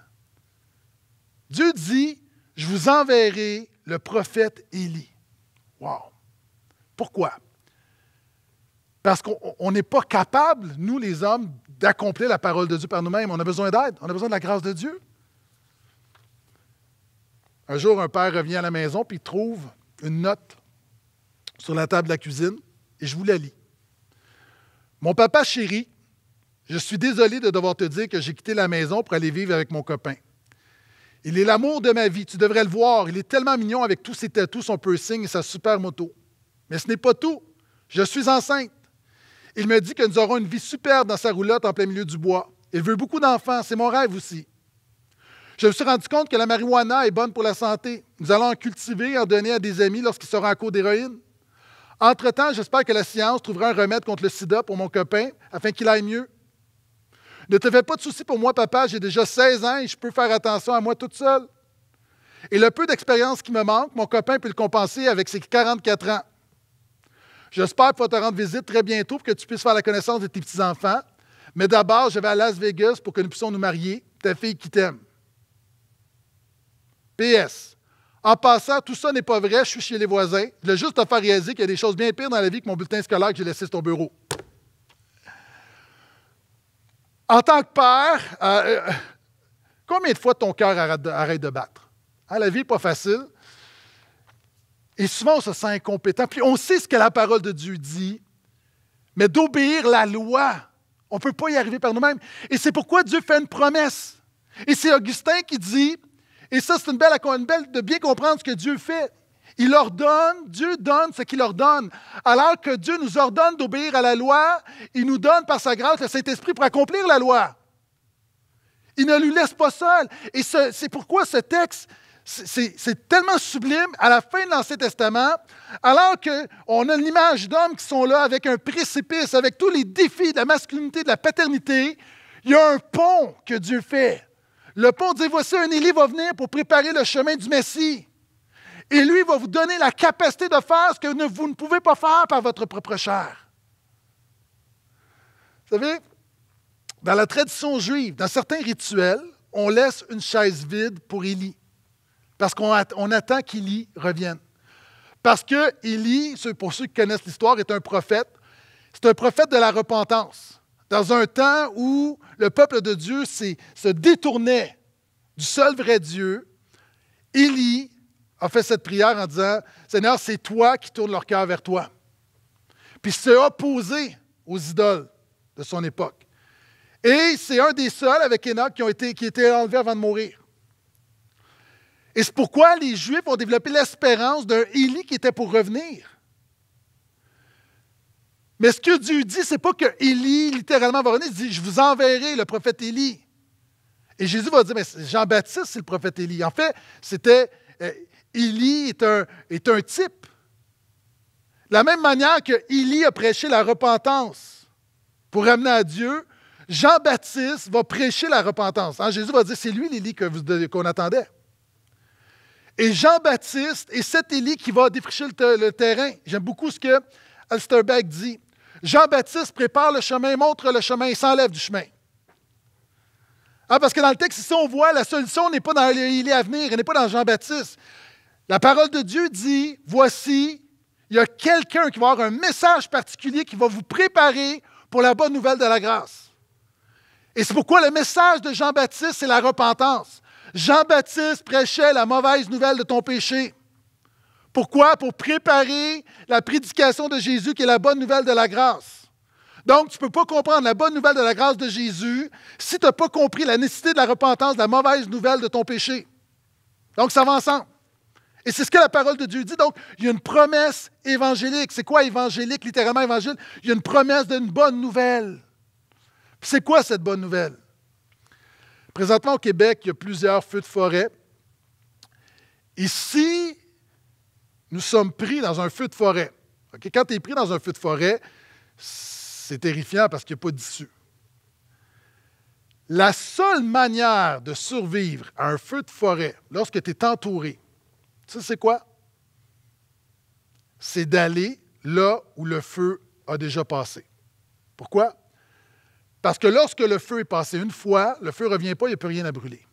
Dieu dit, je vous enverrai le prophète Élie. Wow! Pourquoi? Parce qu'on n'est pas capable, nous les hommes, d'accomplir la parole de Dieu par nous-mêmes. On a besoin d'aide, on a besoin de la grâce de Dieu. Un jour, un père revient à la maison puis il trouve une note sur la table de la cuisine et je vous la lis. Mon papa chéri, je suis désolé de devoir te dire que j'ai quitté la maison pour aller vivre avec mon copain. Il est l'amour de ma vie, tu devrais le voir. Il est tellement mignon avec tous ses tatous, son piercing et sa super moto. Mais ce n'est pas tout. Je suis enceinte. Il me dit que nous aurons une vie superbe dans sa roulotte en plein milieu du bois. Il veut beaucoup d'enfants, c'est mon rêve aussi. Je me suis rendu compte que la marijuana est bonne pour la santé. Nous allons en cultiver et en donner à des amis lorsqu'ils seront en cours d'héroïne. Entre-temps, j'espère que la science trouvera un remède contre le sida pour mon copain afin qu'il aille mieux. Ne te fais pas de soucis pour moi, papa, j'ai déjà 16 ans et je peux faire attention à moi toute seule. Et le peu d'expérience qui me manque, mon copain peut le compenser avec ses 44 ans. J'espère pouvoir te rendre visite très bientôt pour que tu puisses faire la connaissance de tes petits-enfants. Mais d'abord, je vais à Las Vegas pour que nous puissions nous marier. Ta fille qui t'aime. PS. En passant, tout ça n'est pas vrai, je suis chez les voisins. Je voulais juste te faire réaliser qu'il y a des choses bien pires dans la vie que mon bulletin scolaire que j'ai laissé sur ton bureau. En tant que père, euh, euh, combien de fois ton cœur arrête de, battre? Hein, la vie n'est pas facile. Et souvent, on se sent incompétent. Puis on sait ce que la parole de Dieu dit, mais d'obéir la loi, on ne peut pas y arriver par nous-mêmes. Et c'est pourquoi Dieu fait une promesse. Et c'est Augustin qui dit, et ça, c'est une belle, une belle de bien comprendre ce que Dieu fait. Il ordonne, Dieu donne ce qu'il ordonne. Alors que Dieu nous ordonne d'obéir à la loi, il nous donne par sa grâce le Saint-Esprit pour accomplir la loi. Il ne lui laisse pas seul. Et c'est pourquoi ce texte, c'est tellement sublime à la fin de l'Ancien Testament, alors qu'on a l'image d'hommes qui sont là avec un précipice, avec tous les défis de la masculinité, de la paternité, il y a un pont que Dieu fait. Le pont dit, voici un Élie va venir pour préparer le chemin du Messie. Et lui va vous donner la capacité de faire ce que vous ne pouvez pas faire par votre propre chair. Vous savez, dans la tradition juive, dans certains rituels, on laisse une chaise vide pour Élie. Parce qu'on attend qu'Élie revienne. Parce que Élie, pour ceux qui connaissent l'histoire, est un prophète. C'est un prophète de la repentance. Dans un temps où le peuple de Dieu se détournait du seul vrai Dieu, Élie a fait cette prière en disant Seigneur, c'est toi qui tournes leur cœur vers toi. Puis il s'est opposé aux idoles de son époque. Et c'est un des seuls avec Enoch qui, ont été, qui enlevés avant de mourir. Et c'est pourquoi les Juifs ont développé l'espérance d'un Élie qui était pour revenir. Mais ce que Dieu dit, ce n'est pas que Élie littéralement va revenir, il dit Je vous enverrai le prophète Élie. Et Jésus va dire Mais Jean-Baptiste, c'est le prophète Élie. En fait, c'était. Élie est un, est un type. De la même manière que Élie a prêché la repentance pour amener à Dieu, Jean-Baptiste va prêcher la repentance. Hein, Jésus va dire, c'est lui l'Élie qu'on attendait. Et Jean-Baptiste est cet Élie qui va défricher le, terrain. J'aime beaucoup ce que Alsterbeck dit. Jean-Baptiste prépare le chemin, montre le chemin et s'enlève du chemin. Ah, parce que dans le texte, ici, on voit la solution n'est pas dans l'Élie à venir, elle n'est pas dans Jean-Baptiste. La parole de Dieu dit, voici, il y a quelqu'un qui va avoir un message particulier qui va vous préparer pour la bonne nouvelle de la grâce. Et c'est pourquoi le message de Jean-Baptiste, c'est la repentance. Jean-Baptiste prêchait la mauvaise nouvelle de ton péché. Pourquoi? Pour préparer la prédication de Jésus qui est la bonne nouvelle de la grâce. Donc, tu ne peux pas comprendre la bonne nouvelle de la grâce de Jésus si tu n'as pas compris la nécessité de la repentance, de la mauvaise nouvelle de ton péché. Donc, ça va ensemble. Et c'est ce que la parole de Dieu dit. Donc, il y a une promesse évangélique. C'est quoi évangélique, littéralement évangile? Il y a une promesse d'une bonne nouvelle. C'est quoi cette bonne nouvelle? Présentement au Québec, il y a plusieurs feux de forêt. Ici, nous sommes pris dans un feu de forêt. Quand tu es pris dans un feu de forêt, c'est terrifiant parce qu'il n'y a pas d'issue. La seule manière de survivre à un feu de forêt lorsque tu es entouré, tu c'est quoi? C'est d'aller là où le feu a déjà passé. Pourquoi? Parce que lorsque le feu est passé une fois, le feu ne revient pas, il n'y a plus rien à brûler.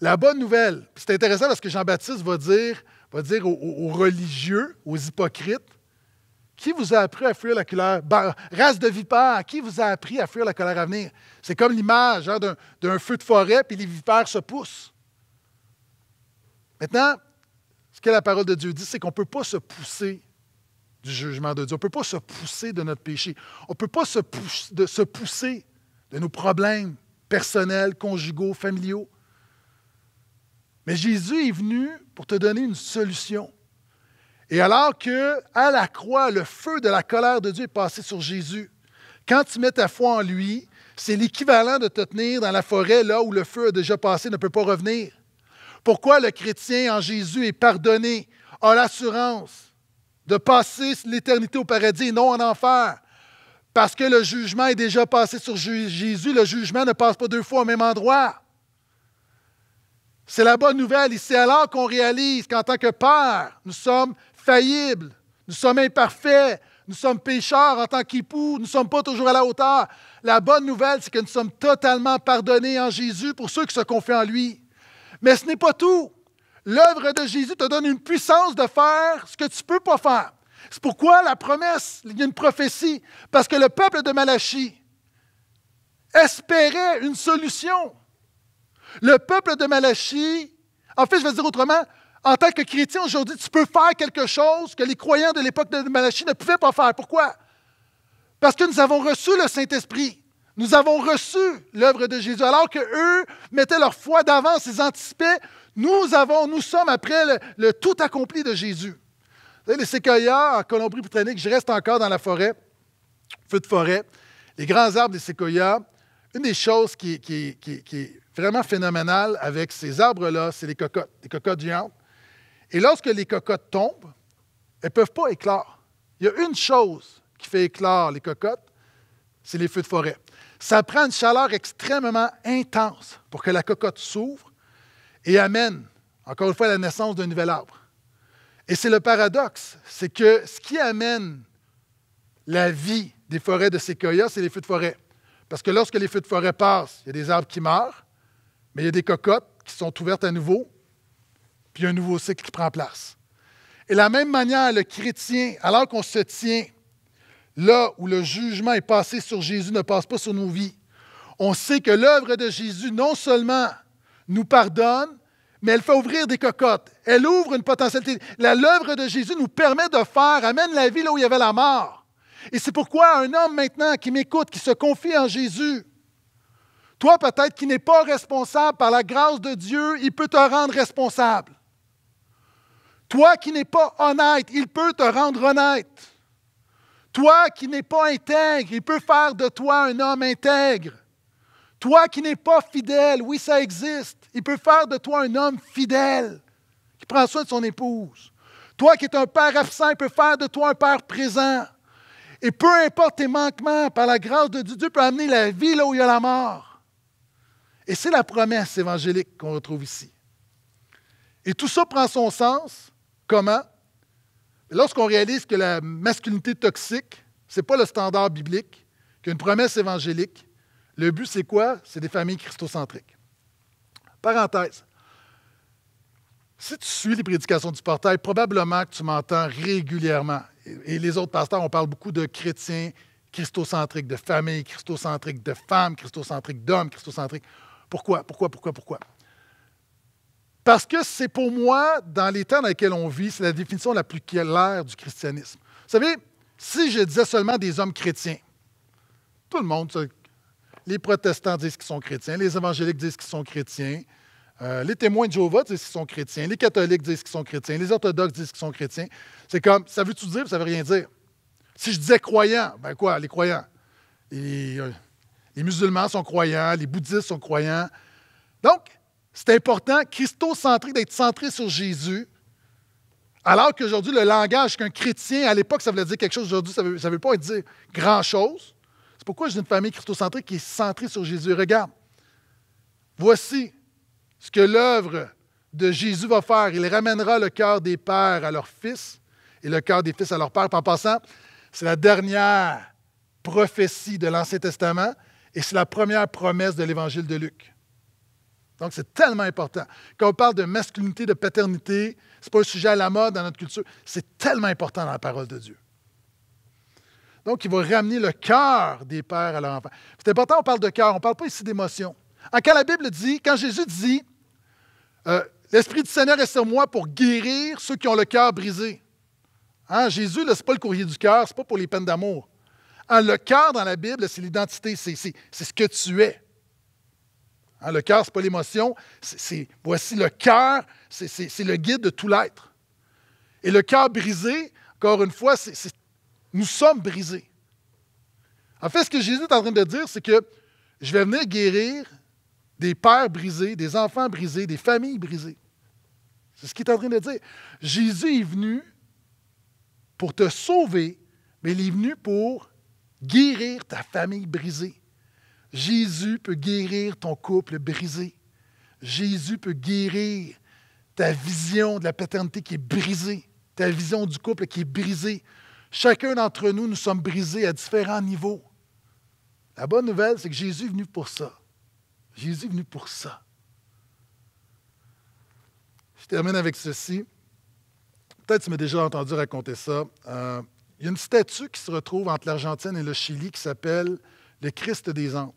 La bonne nouvelle, c'est intéressant parce que Jean-Baptiste va dire, va dire aux religieux, aux hypocrites, qui vous a appris à fuir la colère? race de vipères, qui vous a appris à fuir la colère à venir? C'est comme l'image hein, d'un feu de forêt, puis les vipères se poussent. Maintenant, ce que la parole de Dieu dit, c'est qu'on ne peut pas se pousser du jugement de Dieu. On ne peut pas se pousser de notre péché. On ne peut pas se, pousser de nos problèmes personnels, conjugaux, familiaux. Mais Jésus est venu pour te donner une solution. Et alors que, à la croix, le feu de la colère de Dieu est passé sur Jésus, quand tu mets ta foi en lui, c'est l'équivalent de te tenir dans la forêt là où le feu a déjà passé, ne peut pas revenir. Pourquoi le chrétien en Jésus est pardonné, a l'assurance de passer l'éternité au paradis et non en enfer? Parce que le jugement est déjà passé sur Jésus, le jugement ne passe pas deux fois au même endroit. C'est la bonne nouvelle. Et c'est alors qu'on réalise qu'en tant que Père, nous sommes faillibles, nous sommes imparfaits, nous sommes pécheurs en tant qu'époux, nous ne sommes pas toujours à la hauteur. La bonne nouvelle, c'est que nous sommes totalement pardonnés en Jésus pour ceux qui se confient en lui. Mais ce n'est pas tout. L'œuvre de Jésus te donne une puissance de faire ce que tu ne peux pas faire. C'est pourquoi la promesse, il y a une prophétie, parce que le peuple de Malachie espérait une solution. Le peuple de Malachie, en fait, je vais dire autrement, en tant que chrétien aujourd'hui, tu peux faire quelque chose que les croyants de l'époque de Malachie ne pouvaient pas faire. Pourquoi? Parce que nous avons reçu le Saint-Esprit. Nous avons reçu l'œuvre de Jésus. Alors qu'eux mettaient leur foi d'avance, ils anticipaient, nous, avons, nous sommes après le, tout accompli de Jésus. Vous savez, les séquoias en Colombie-Britannique, je reste encore dans la forêt, feu de forêt, les grands arbres des séquoias. Une des choses qui, qui est vraiment phénoménale avec ces arbres-là, c'est les cocottes, les cocottes géantes. Et lorsque les cocottes tombent, elles ne peuvent pas éclore. Il y a une chose qui fait éclore les cocottes, c'est les feux de forêt. Ça prend une chaleur extrêmement intense pour que la cocotte s'ouvre et amène, encore une fois, la naissance d'un nouvel arbre. Et c'est le paradoxe, c'est que ce qui amène la vie des forêts de séquoia, c'est les feux de forêt. Parce que lorsque les feux de forêt passent, il y a des arbres qui meurent, mais il y a des cocottes qui sont ouvertes à nouveau puis il y a un nouveau cycle qui prend place. Et de la même manière, le chrétien, alors qu'on se tient là où le jugement est passé sur Jésus, ne passe pas sur nos vies, on sait que l'œuvre de Jésus non seulement nous pardonne, mais elle fait ouvrir des cocottes. Elle ouvre une potentialité. L'œuvre de Jésus nous permet de faire, amène la vie là où il y avait la mort. Et c'est pourquoi un homme maintenant qui m'écoute, qui se confie en Jésus, toi peut-être qui n'es pas responsable par la grâce de Dieu, il peut te rendre responsable. Toi qui n'es pas honnête, il peut te rendre honnête. Toi qui n'es pas intègre, il peut faire de toi un homme intègre. Toi qui n'es pas fidèle, oui, ça existe. Il peut faire de toi un homme fidèle qui prend soin de son épouse. Toi qui es un Père absent, il peut faire de toi un Père présent. Et peu importe tes manquements, par la grâce de Dieu, Dieu peut amener la vie là où il y a la mort. Et c'est la promesse évangélique qu'on retrouve ici. Et tout ça prend son sens. Comment? Lorsqu'on réalise que la masculinité toxique, ce n'est pas le standard biblique, qu'une promesse évangélique, le but, c'est quoi? C'est des familles christocentriques. Parenthèse. Si tu suis les prédications du portail, probablement que tu m'entends régulièrement. Et les autres pasteurs, on parle beaucoup de chrétiens christocentriques, de familles christocentriques, de femmes christocentriques, d'hommes christocentriques. Pourquoi? Pourquoi? Pourquoi? Pourquoi? Parce que c'est pour moi, dans les temps dans lesquels on vit, c'est la définition la plus claire du christianisme. Vous savez, si je disais seulement des hommes chrétiens, tout le monde, les protestants disent qu'ils sont chrétiens, les évangéliques disent qu'ils sont chrétiens, euh, les témoins de Jéhovah disent qu'ils sont chrétiens, les catholiques disent qu'ils sont chrétiens, les orthodoxes disent qu'ils sont chrétiens. C'est comme, ça veut tout dire, ça veut rien dire? Si je disais croyants, ben quoi, les croyants? Euh, les musulmans sont croyants, les bouddhistes sont croyants. Donc, c'est important, christocentrique, d'être centré sur Jésus, alors qu'aujourd'hui, le langage qu'un chrétien, à l'époque, ça voulait dire quelque chose, aujourd'hui, ça ne veut, veut, pas dire grand-chose. C'est pourquoi j'ai une famille christocentrique qui est centrée sur Jésus. Regarde, voici ce que l'œuvre de Jésus va faire. Il ramènera le cœur des pères à leurs fils et le cœur des fils à leurs pères. En passant, c'est la dernière prophétie de l'Ancien Testament et c'est la première promesse de l'Évangile de Luc. Donc, c'est tellement important. Quand on parle de masculinité, de paternité, ce n'est pas un sujet à la mode dans notre culture, c'est tellement important dans la parole de Dieu. Donc, il va ramener le cœur des pères à leurs enfants. C'est important, on parle de cœur, on ne parle pas ici d'émotion. Quand la Bible dit, quand Jésus dit, euh, l'Esprit du Seigneur est sur moi pour guérir ceux qui ont le cœur brisé. Hein, Jésus, ce n'est pas le courrier du cœur, ce n'est pas pour les peines d'amour. Hein, le cœur dans la Bible, c'est l'identité, c'est ce que tu es. Hein, le cœur, ce n'est pas l'émotion. Voici le cœur, c'est le guide de tout l'être. Et le cœur brisé, encore une fois, c'est, nous sommes brisés. En fait, ce que Jésus est en train de dire, c'est que je vais venir guérir des pères brisés, des enfants brisés, des familles brisées. C'est ce qu'il est en train de dire. Jésus est venu pour te sauver, mais il est venu pour guérir ta famille brisée. Jésus peut guérir ton couple brisé. Jésus peut guérir ta vision de la paternité qui est brisée, ta vision du couple qui est brisée. Chacun d'entre nous, nous sommes brisés à différents niveaux. La bonne nouvelle, c'est que Jésus est venu pour ça. Jésus est venu pour ça. Je termine avec ceci. Peut-être que tu m'as déjà entendu raconter ça. Euh, il y a une statue qui se retrouve entre l'Argentine et le Chili qui s'appelle le Christ des Andes.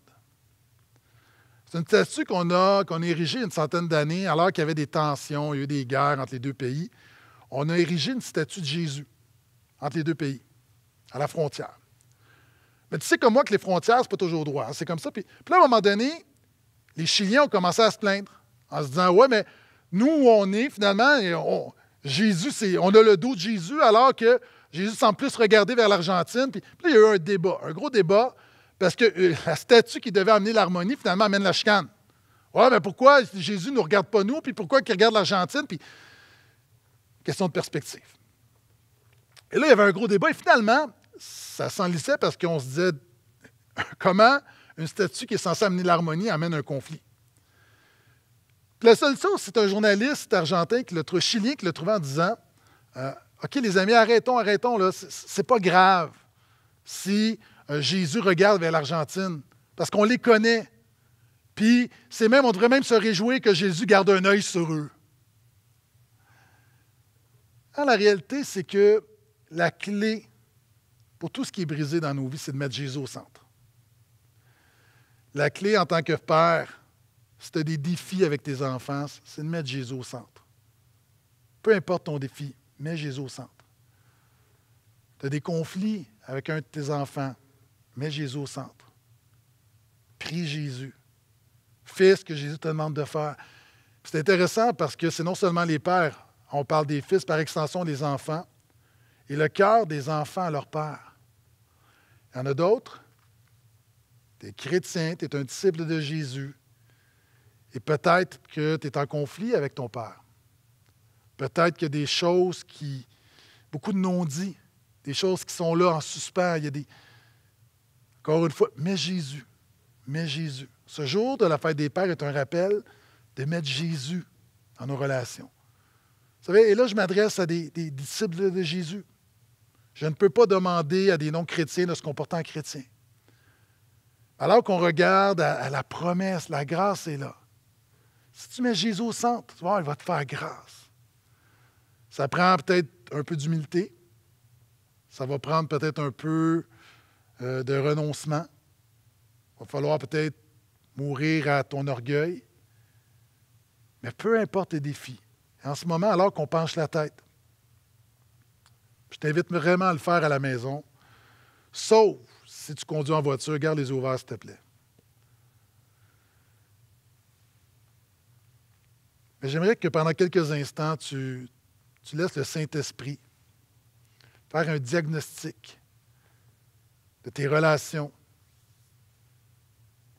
C'est une statue qu'on a, qu'on a érigée une centaine d'années, alors qu'il y avait des tensions, il y a eu des guerres entre les deux pays. On a érigé une statue de Jésus entre les deux pays, à la frontière. Mais tu sais comme moi que les frontières, ce n'est pas toujours droit. Hein. C'est comme ça. Puis, puis, là, à un moment donné, les Chiliens ont commencé à se plaindre en se disant Ouais, mais nous, où on est, finalement, Jésus, on a le dos de Jésus, alors que Jésus semble plus regarder vers l'Argentine. Puis, là, il y a eu un débat, un gros débat, parce que euh, la statue qui devait amener l'harmonie, finalement, amène la chicane. Ouais, mais pourquoi Jésus ne nous regarde pas nous, puis pourquoi il regarde l'Argentine? Puis, question de perspective. Et là, il y avait un gros débat, et finalement, ça s'enlissait parce qu'on se disait comment une statue qui est censée amener l'harmonie amène un conflit? la seule chose, c'est un journaliste argentin, qui le, chilien, qui l'a trouvé en disant euh, OK, les amis, arrêtons, arrêtons, là, c'est pas grave si Jésus regarde vers l'Argentine, parce qu'on les connaît. Puis, c'est même, on devrait même se réjouir que Jésus garde un œil sur eux. Ah, la réalité, c'est que la clé pour tout ce qui est brisé dans nos vies, c'est de mettre Jésus au centre. La clé en tant que père, si tu as des défis avec tes enfants, c'est de mettre Jésus au centre. Peu importe ton défi, mets Jésus au centre. Tu as des conflits avec un de tes enfants, mets Jésus au centre. Prie Jésus. Fais ce que Jésus te demande de faire. C'est intéressant parce que c'est non seulement les pères, on parle des fils, par extension des enfants, et le cœur des enfants à leur père. Il y en a d'autres. Tu es chrétien, tu es un disciple de Jésus, et peut-être que tu es en conflit avec ton père. Peut-être qu'il y a des choses qui. beaucoup de non-dits, des choses qui sont là en suspens. Il y a des. Encore une fois, mais Jésus. Mais Jésus. Ce jour de la fête des Pères est un rappel de mettre Jésus dans nos relations. Vous savez, et là, je m'adresse à des, disciples de Jésus. Je ne peux pas demander à des non-chrétiens de se comporter en chrétien. Alors qu'on regarde à, la promesse, la grâce est là. Si tu mets Jésus au centre, tu vois, il va te faire grâce. Ça prend peut-être un peu d'humilité. Ça va prendre peut-être un peu euh, de renoncement. Il va falloir peut-être mourir à ton orgueil. Mais peu importe les défis, en ce moment, alors qu'on penche la tête, je t'invite vraiment à le faire à la maison, sauf si tu conduis en voiture, garde les yeux ouverts, s'il te plaît. Mais j'aimerais que pendant quelques instants, tu, tu laisses le Saint-Esprit faire un diagnostic de tes relations.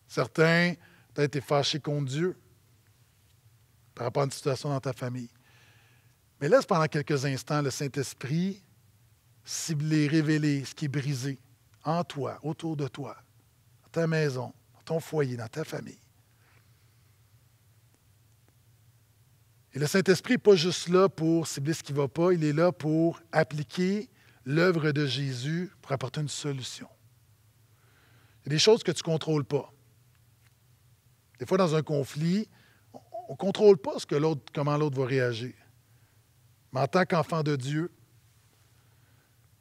Certains, peut-être, été fâchés contre Dieu par rapport à une situation dans ta famille. Mais laisse pendant quelques instants le Saint-Esprit cibler, révéler ce qui est brisé en toi, autour de toi, dans ta maison, dans ton foyer, dans ta famille. Et le Saint-Esprit n'est pas juste là pour cibler ce qui ne va pas, il est là pour appliquer l'œuvre de Jésus pour apporter une solution. Il y a des choses que tu ne contrôles pas. Des fois, dans un conflit, on ne contrôle pas que comment l'autre va réagir. Mais en tant qu'enfant de Dieu,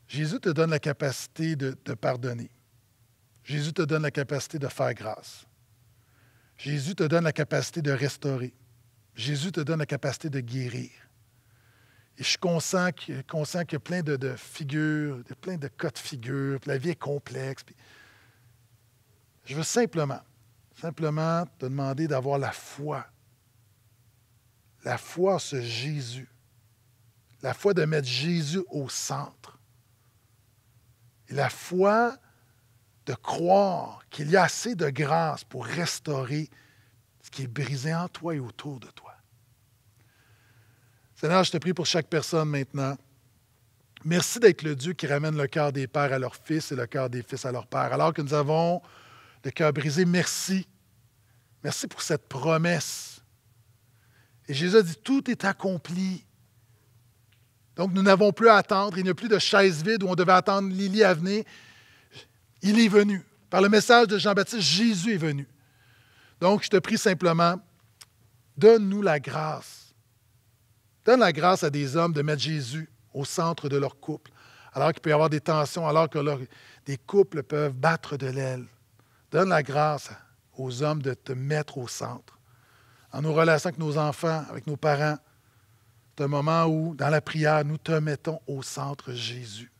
Jésus te donne la capacité de, pardonner. Jésus te donne la capacité de faire grâce. Jésus te donne la capacité de restaurer. Jésus te donne la capacité de guérir. Et je conscient, qu'il y a plein de, figures, plein de cas de figures, la vie est complexe. je veux simplement, simplement te demander d'avoir la foi la foi en ce Jésus, la foi de mettre Jésus au centre, et la foi de croire qu'il y a assez de grâce pour restaurer ce qui est brisé en toi et autour de toi. Seigneur, je te prie pour chaque personne maintenant. Merci d'être le Dieu qui ramène le cœur des pères à leurs fils et le cœur des fils à leurs pères. Alors que nous avons le cœur brisé, merci. Merci pour cette promesse et Jésus a dit, tout est accompli. Donc, nous n'avons plus à attendre. Il n'y a plus de chaise vide où on devait attendre Lily à venir. Il est venu. Par le message de Jean-Baptiste, Jésus est venu. Donc, je te prie simplement, donne-nous la grâce. Donne la grâce à des hommes de mettre Jésus au centre de leur couple, alors qu'il peut y avoir des tensions, alors que des couples peuvent battre de l'aile. Donne la grâce aux hommes de te mettre au centre en nos relations avec nos enfants, avec nos parents. C'est un moment où, dans la prière, nous te mettons au centre Jésus.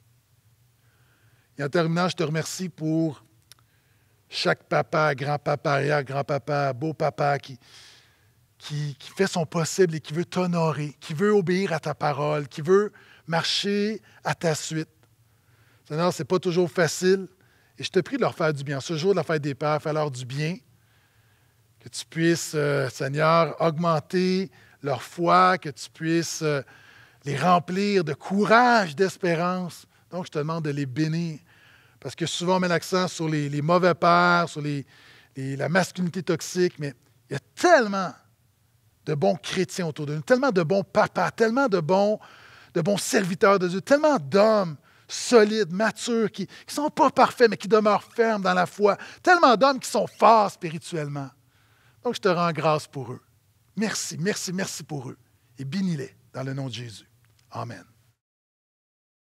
Et en terminant, je te remercie pour chaque papa, grand-papa, arrière-grand-papa, beau-papa qui, qui, fait son possible et qui veut t'honorer, qui veut obéir à ta parole, qui veut marcher à ta suite. Seigneur, ce n'est pas toujours facile. Et je te prie de leur faire du bien. Ce jour de la fête des pères, fais-leur du bien. Que tu puisses, euh, Seigneur, augmenter leur foi, que tu puisses euh, les remplir de courage, d'espérance. Donc, je te demande de les bénir. Parce que souvent, on met l'accent sur les, mauvais pères, sur la masculinité toxique, mais il y a tellement de bons chrétiens autour de nous, tellement de bons papas, tellement de bons, de bons serviteurs de Dieu, tellement d'hommes solides, matures, qui ne sont pas parfaits, mais qui demeurent fermes dans la foi, tellement d'hommes qui sont forts spirituellement. Donc, je te rends grâce pour eux. Merci, merci, merci pour eux. Et bénis-les dans le nom de Jésus. Amen.